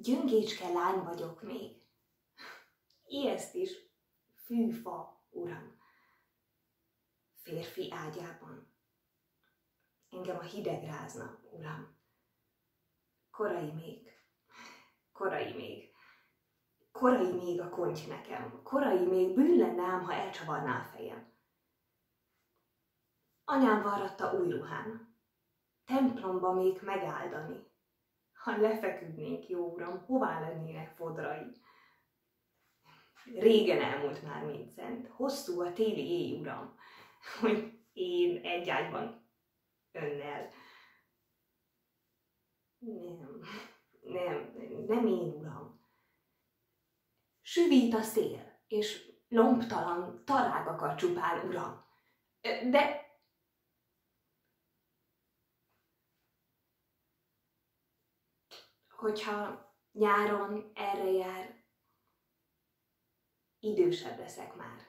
gyöngécske lány vagyok még. Ijeszt is, fűfa, uram. Férfi ágyában. Engem a hideg rázna, uram. Korai még, korai még. Korai még a konty nekem, korai még bűn lenne ám, ha elcsavarná a fejem. Anyám varratta új ruhán, templomba még megáldani. Ha lefeküdnénk, jó uram, hová lennének fodrai? Régen elmúlt már szent, hosszú a téli éj, uram, hogy én egy ágyban önnel. Nem, nem, nem én, uram. Süvít a szél, és lombtalan tarágakat csupál, uram. De hogyha nyáron erre jár, idősebb leszek már.